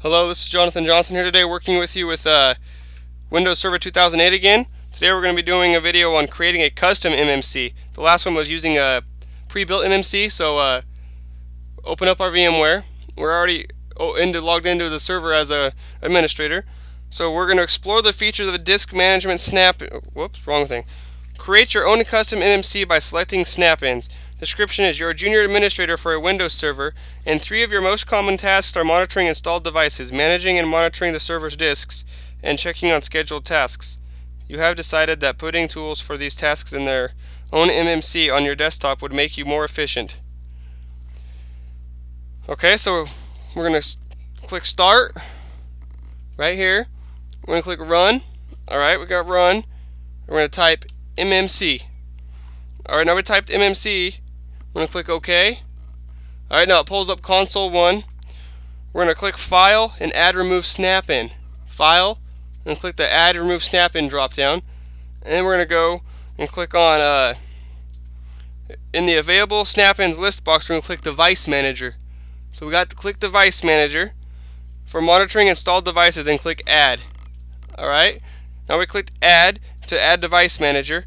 Hello, this is Johnathan Johnson here today working with you with uh, Windows Server 2008 again. Today we're going to be doing a video on creating a custom MMC. The last one was using a pre-built MMC, so uh, open up our VMware. We're already into, logged into the server as a administrator. So we're going to explore the features of a disk management snap... Whoops, wrong thing. Create your own custom MMC by selecting snap-ins. Description is you're a junior administrator for a Windows server, and three of your most common tasks are monitoring installed devices, managing and monitoring the server's disks, and checking on scheduled tasks. You have decided that putting tools for these tasks in their own MMC on your desktop would make you more efficient. Okay, so we're going to click Start right here. We're going to click Run. Alright, we got Run. We're going to type MMC. Alright, now we typed MMC I'm going to click OK. Alright, now it pulls up console 1. We're going to click File and Add Remove Snap In. File, and click the Add Remove Snap In drop down. And then we're going to go and click on, uh, in the Available Snap Ins list box, we're going to click Device Manager. So we got to click Device Manager. For monitoring installed devices, then click Add. Alright, now we clicked Add to Add Device Manager.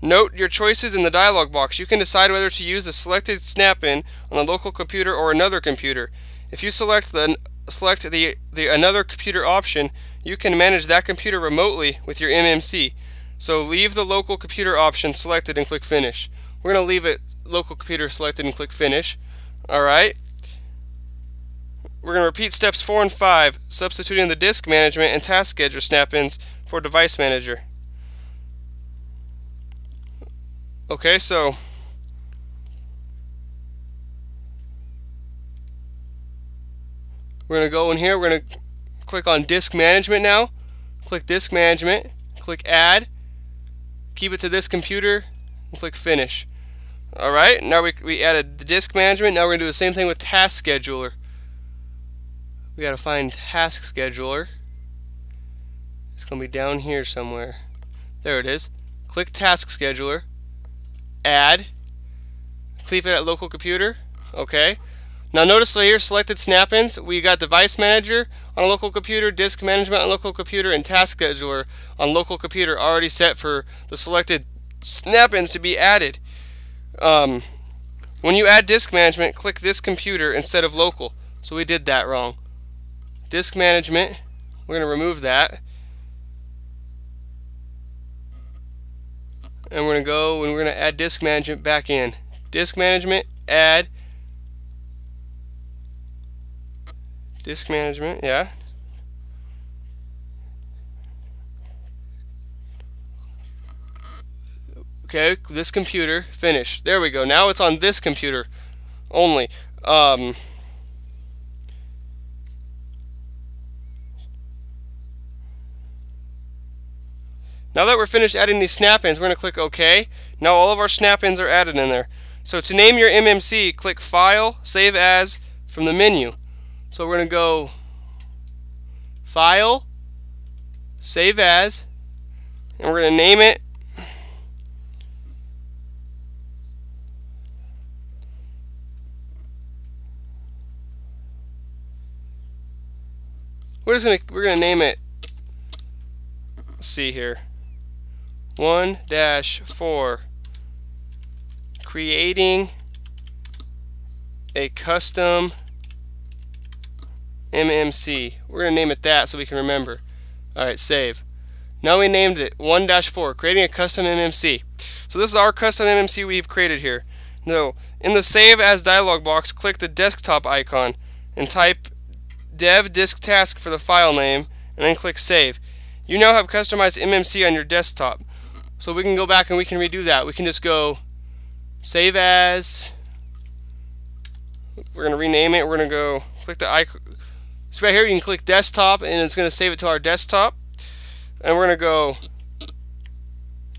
Note your choices in the dialog box. You can decide whether to use the selected snap-in on a local computer or another computer. If you select the select the, the another computer option, you can manage that computer remotely with your MMC. So leave the local computer option selected and click finish. We're going to leave it local computer selected and click finish. Alright. We're going to repeat steps 4 and 5, substituting the disk management and task scheduler snap-ins for device manager. Okay, so we're going to go in here. We're going to click on disk management now. Click disk management. Click add. Keep it to this computer. And click finish. Alright, now we, we added the disk management. Now we're going to do the same thing with task scheduler. We got to find task scheduler. It's going to be down here somewhere. There it is. Click task scheduler add, leave it at local computer, okay. Now notice right here, selected snap-ins, we got device manager on a local computer, disk management on local computer, and task scheduler on local computer already set for the selected snap-ins to be added. Um, when you add disk management, click this computer instead of local. So we did that wrong. Disk management, we're going to remove that. And we're going to go and we're going to add disk management back in. Disk management, add disk management, yeah. Okay, this computer, finish. There we go. Now it's on this computer only. Um, Now that we're finished adding these snap-ins, we're going to click OK. Now all of our snap-ins are added in there. So to name your MMC, click File, Save As from the menu. So we're going to go File, Save As, and we're going to name it We're just gonna we're gonna name it. Let's see here. 1-4 creating a custom MMC. We're going to name it that so we can remember. Alright, save. Now we named it 1-4, creating a custom MMC. So this is our custom MMC we've created here. Now, in the Save As dialog box, click the desktop icon and type dev disk task for the file name, and then click Save. You now have customized MMC on your desktop. So we can go back and we can redo that. We can just go save as. We're going to rename it. We're going to go click the icon. So right here you can click desktop and it's going to save it to our desktop. And we're going to go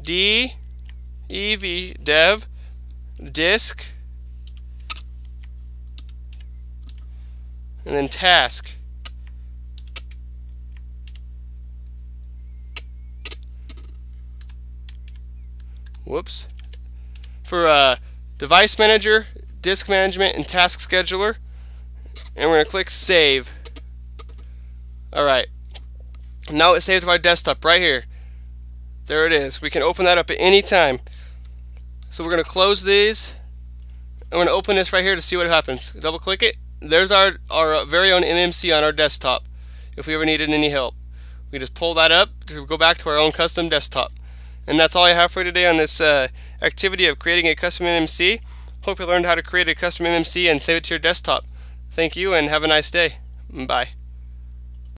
D E V dev disk and then task. Whoops, for uh, device manager, disk management, and task scheduler. And we're going to click save. Alright. Now it's saved to our desktop right here. There it is. We can open that up at any time. So we're going to close these. I'm going to open this right here to see what happens. Double click it. There's our, our very own MMC on our desktop if we ever needed any help. We just pull that up to go back to our own custom desktop. And that's all I have for you today on this uh, activity of creating a custom MMC. Hope you learned how to create a custom MMC and save it to your desktop. Thank you and have a nice day. Bye.